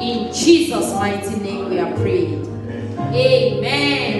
In Jesus' mighty name we are praying. Amen.